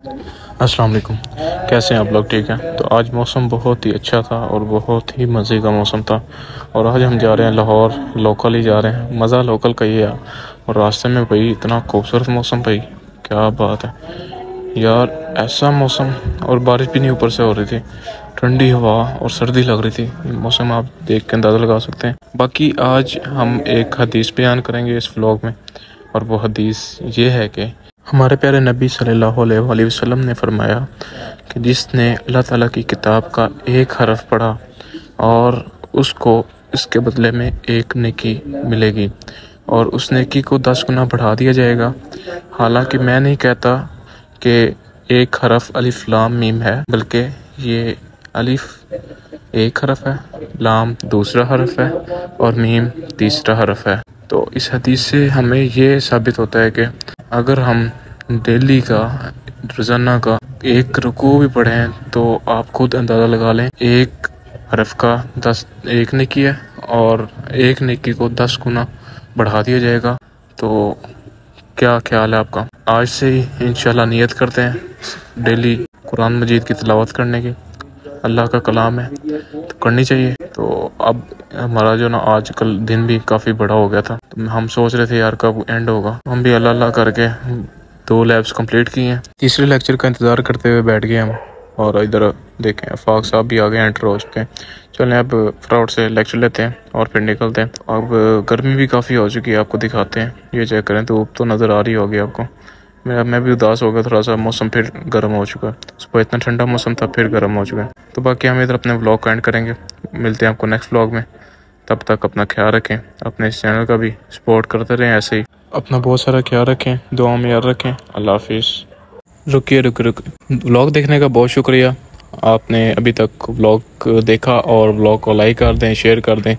अस्सलाम वालेकुम कैसे हैं आप लोग? ठीक हैं? तो आज मौसम बहुत ही अच्छा था और बहुत ही मज़े का मौसम था। और आज हम जा रहे हैं लाहौर लोकल ही जा रहे हैं। मज़ा लोकल का ही है और रास्ते में भाई इतना खूबसूरत मौसम भाई, क्या बात है। यार, ऐसा मौसम, और बारिश भी नहीं ऊपर से हो रही थी। ठंडी हवा और सर्दी लग रही थी। मौसम आप देख के अंदाज़ा लगा सकते हैं। बाकी आज हम एक हदीस बयान करेंगे इस व्लॉग में। और वो हदीस ये है कि हमारे प्यारे नबी सल्लल्लाहु अलैहि वसल्लम ने फरमाया कि जिसने अल्लाह ताला की किताब का एक हरफ पढ़ा और उसको इसके बदले में एक नेकी मिलेगी और उस नेकी को दस गुना बढ़ा दिया जाएगा। हालाँकि मैं नहीं कहता कि एक हरफ अलिफ लाम मीम है, बल्कि ये अलिफ एक हरफ है, लाम दूसरा हरफ है और मीम तीसरा हरफ है। तो इस हदीस से हमें ये साबित होता है कि अगर हम डेली का, रोज़ाना का, एक रुकू भी पढ़ें तो आप खुद अंदाज़ा लगा लें, एक हरफ का दस, एक नेकी है, और एक नेकी को दस गुना बढ़ा दिया जाएगा तो क्या ख्याल है आपका? आज से ही इंशाल्लाह नियत करते हैं, डेली कुरान मजीद की तिलावत करने की। अल्लाह का कलाम है तो करनी चाहिए। तो अब हमारा जो ना आज कल दिन भी काफ़ी बड़ा हो गया था तो हम सोच रहे थे यार कब एंड होगा। हम भी अल्लाह अल्लाह करके दो लैब्स कंप्लीट किए हैं। तीसरे लेक्चर का इंतज़ार करते हुए बैठ गए हम और इधर देखें अफाक साहब भी आगे एंटर हो चुके हैं चलें अब फ्राउड से लेक्चर लेते हैं और फिर निकलते हैं। अब गर्मी भी काफ़ी हो चुकी है, आपको दिखाते हैं। ये चेक करें तो तो नज़र आ रही होगी आपको। मैं मैं भी उदास हो गया थोड़ा सा मौसम फिर गर्म हो चुका। है सुबह इतना ठंडा मौसम था, फिर गर्म हो चुका। है तो बाकी हम इधर अपने ब्लॉग का एंड करेंगे। मिलते हैं आपको नेक्स्ट ब्लॉग में। तब तक अपना ख्याल रखें, अपने इस चैनल का भी सपोर्ट करते रहें ऐसे ही। अपना बहुत सारा ख्याल रखें दुआ में याद रखें। अल्लाह हाफिज़। रुकिए, रुक रुक। ब्लॉग देखने का बहुत शुक्रिया। आपने अभी तक व्लॉग देखा और व्लॉग को लाइक कर दें, शेयर कर दें।